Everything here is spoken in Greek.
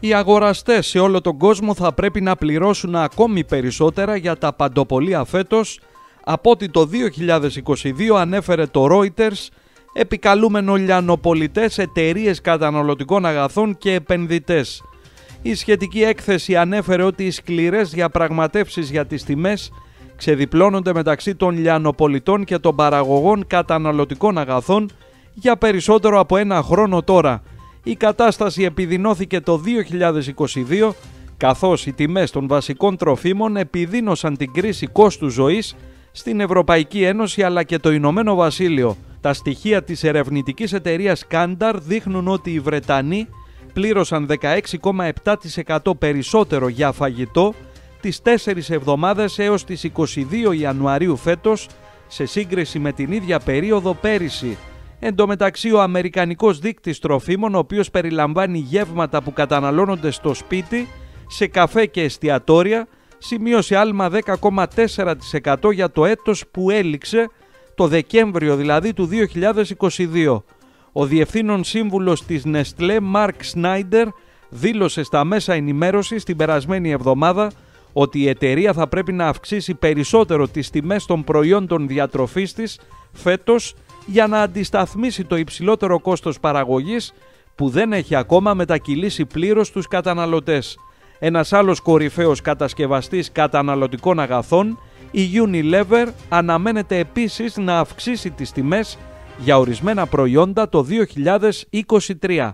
Οι αγοραστές σε όλο τον κόσμο θα πρέπει να πληρώσουν ακόμη περισσότερα για τα παντοπολία φέτος από ότι το 2022 ανέφερε το Reuters επικαλούμενο λιανοπολιτές εταιρείες καταναλωτικών αγαθών και επενδυτές. Η σχετική έκθεση ανέφερε ότι οι σκληρές διαπραγματεύσεις για τις τιμές ξεδιπλώνονται μεταξύ των λιανοπολιτών και των παραγωγών καταναλωτικών αγαθών για περισσότερο από ένα χρόνο τώρα. Η κατάσταση επιδεινώθηκε το 2022 καθώς οι τιμές των βασικών τροφίμων επιδίνωσαν την κρίση κόστους ζωής στην Ευρωπαϊκή Ένωση αλλά και το Ηνωμένο Βασίλειο. Τα στοιχεία της ερευνητικής εταιρείας Κάνταρ δείχνουν ότι οι Βρετανοί πλήρωσαν 16,7% περισσότερο για φαγητό τις 4 εβδομάδες έως τις 22 Ιανουαρίου φέτος σε σύγκριση με την ίδια περίοδο πέρυσι. Εν τω μεταξύ ο Αμερικανικός δείκτης τροφίμων, ο οποίος περιλαμβάνει γεύματα που καταναλώνονται στο σπίτι, σε καφέ και εστιατόρια, σημείωσε άλμα 10,4% για το έτος που έληξε το Δεκέμβριο δηλαδή του 2022. Ο διευθύνων σύμβουλος της Nestlé, Mark Snyder, δήλωσε στα μέσα ενημέρωσης την περασμένη εβδομάδα ότι η εταιρεία θα πρέπει να αυξήσει περισσότερο τις τιμές των προϊόντων διατροφής της φέτος για να αντισταθμίσει το υψηλότερο κόστος παραγωγής που δεν έχει ακόμα μετακυλήσει πλήρως τους καταναλωτές. Ένας άλλος κορυφαίος κατασκευαστής καταναλωτικών αγαθών, η Unilever, αναμένεται επίσης να αυξήσει τις τιμές για ορισμένα προϊόντα το 2023.